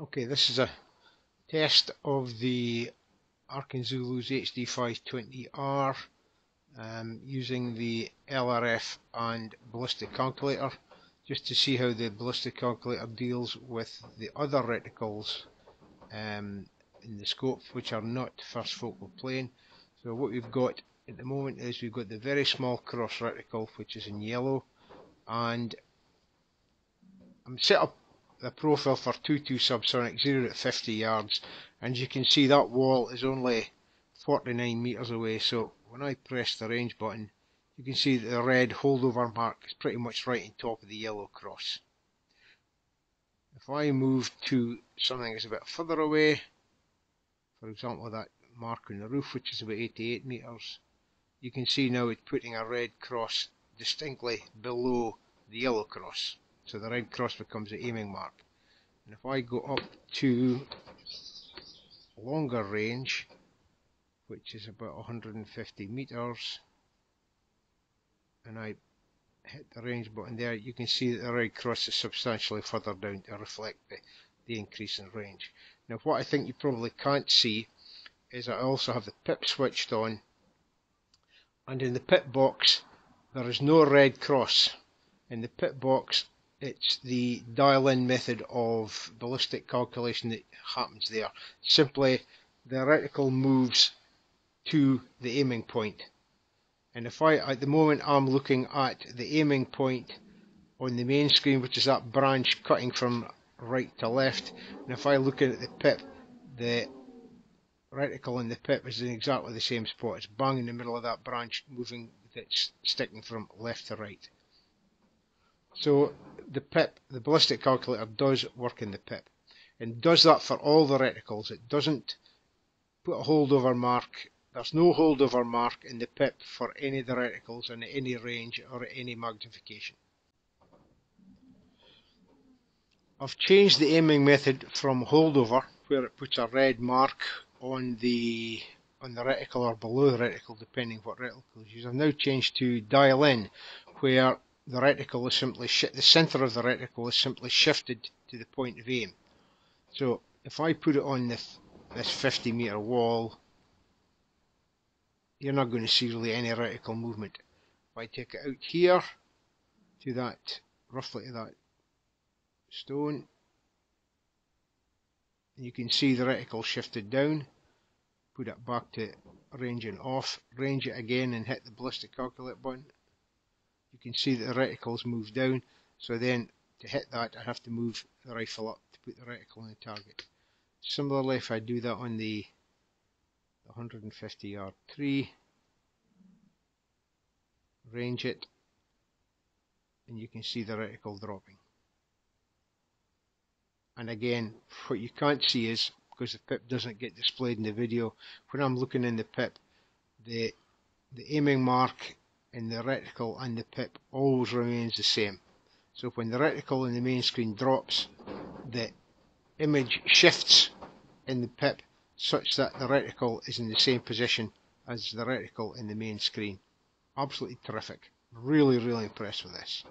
Okay, this is a test of the Arken Zulus HD520R um, using the LRF and ballistic calculator just to see how the ballistic calculator deals with the other reticles um, in the scope which are not first focal plane. So what we've got at the moment is we've got the very small cross reticle which is in yellow and I'm set up the profile for 22 subsonic 0 at 50 yards and you can see that wall is only 49 meters away so when I press the range button you can see that the red holdover mark is pretty much right on top of the yellow cross. If I move to something that's a bit further away, for example that mark on the roof which is about 88 meters, you can see now it's putting a red cross distinctly below the yellow cross. So the red cross becomes the aiming mark. And if I go up to longer range, which is about 150 meters, and I hit the range button there, you can see that the red cross is substantially further down to reflect the, the increase in range. Now what I think you probably can't see is I also have the pip switched on and in the pip box there is no red cross. In the pip box it's the dial-in method of ballistic calculation that happens there. Simply the reticle moves to the aiming point. And if I, at the moment I'm looking at the aiming point on the main screen, which is that branch cutting from right to left, and if I look at the pip, the reticle in the pip is in exactly the same spot. It's bang in the middle of that branch, moving, that's sticking from left to right. So the pip, the ballistic calculator does work in the pip and does that for all the reticles. It doesn't put a holdover mark. There's no holdover mark in the pip for any of the reticles in any range or any magnification. I've changed the aiming method from holdover, where it puts a red mark on the on the reticle or below the reticle, depending what reticle you use. I've now changed to dial in, where the reticle is simply the center of the reticle is simply shifted to the point of aim. So if I put it on this, this 50 meter wall, you're not going to see really any reticle movement. If I take it out here to that, roughly to that stone, you can see the reticle shifted down. Put it back to ranging off, range it again and hit the ballistic calculate button can see that the reticles moved down so then to hit that I have to move the rifle up to put the reticle on the target. Similarly if I do that on the 150 yard tree, range it and you can see the reticle dropping. And again what you can't see is because the pip doesn't get displayed in the video when I'm looking in the pip the the aiming mark in the reticle and the pip always remains the same. So when the reticle in the main screen drops, the image shifts in the pip such that the reticle is in the same position as the reticle in the main screen. Absolutely terrific. Really, really impressed with this.